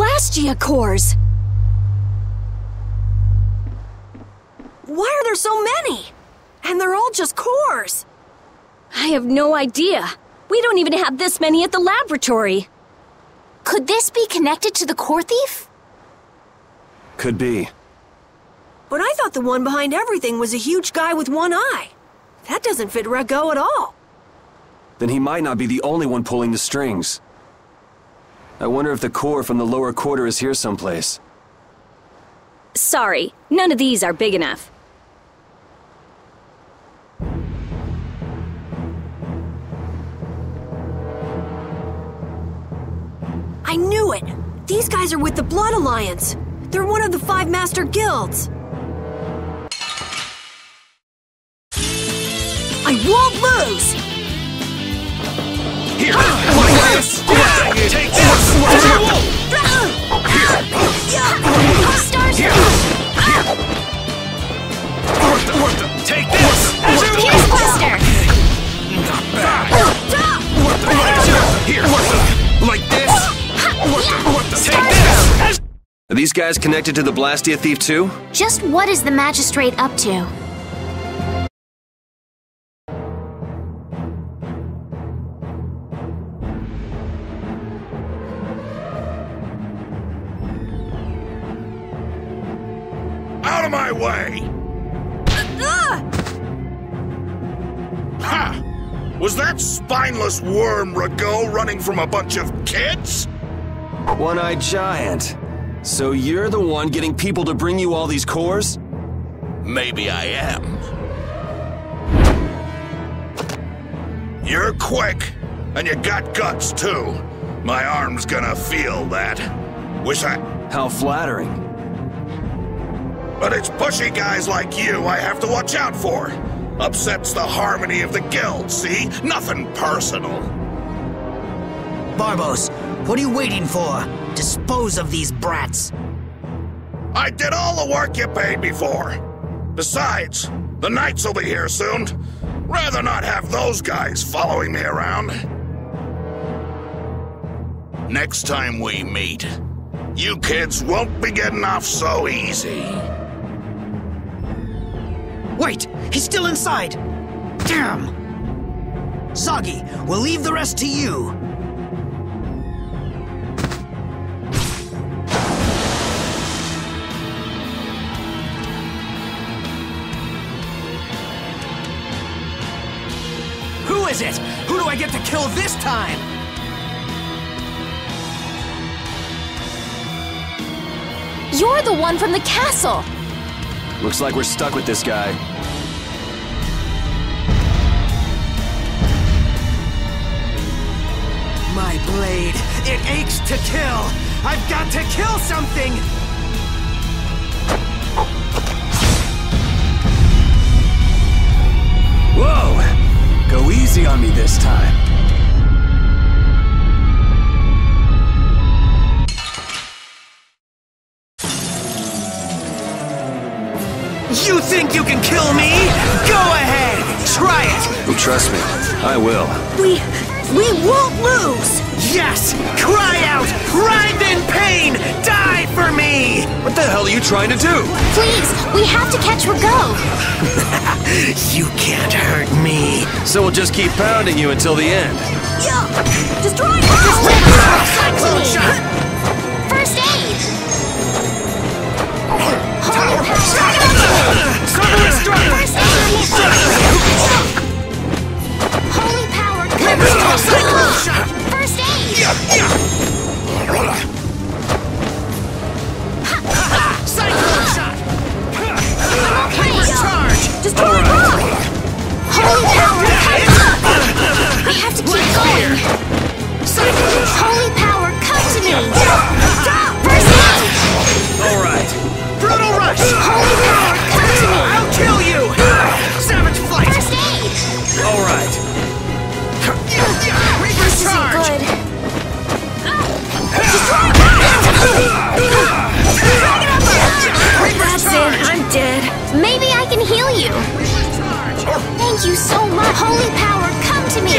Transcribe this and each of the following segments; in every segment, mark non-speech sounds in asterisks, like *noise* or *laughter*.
Blastia cores! Why are there so many? And they're all just cores! I have no idea. We don't even have this many at the laboratory. Could this be connected to the core thief? Could be. But I thought the one behind everything was a huge guy with one eye. That doesn't fit Ragou at all. Then he might not be the only one pulling the strings. I wonder if the core from the lower quarter is here someplace. Sorry, none of these are big enough. I knew it! These guys are with the Blood Alliance! They're one of the five master guilds! Are these guys connected to the Blastia Thief too? Just what is the magistrate up to? Out of my way! Ha! Was that spineless worm Ragou running from a bunch of kids? One-eyed giant. So you're the one getting people to bring you all these cores? Maybe I am. You're quick, and you got guts too. My arm's gonna feel that. Wish I. How flattering. But it's pushy guys like you I have to watch out for. Upsets the harmony of the guild, see? Nothing personal. Barbos, what are you waiting for? Dispose of these brats. I did all the work you paid me for. Besides, the Knights will be here soon. Rather not have those guys following me around. Next time we meet, you kids won't be getting off so easy. Wait, he's still inside. Damn! Zagi, we'll leave the rest to you. Is it? Who do I get to kill this time? You're the one from the castle! Looks like we're stuck with this guy. My blade, it aches to kill. I've got to kill something! Go easy on me this time. You think you can kill me? Go ahead! Try it! Oh, trust me, I will. We... we won't lose! Yes! Cry out! Writhe in pain! You trying to do? Please, we have to catch Ragou! *laughs* You can't hurt me. So we'll just keep pounding you until the end. Yeah! Destroy Just let us outside to me! Thank you so much. Holy power, come to me.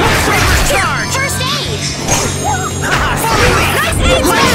First aid. nice aid.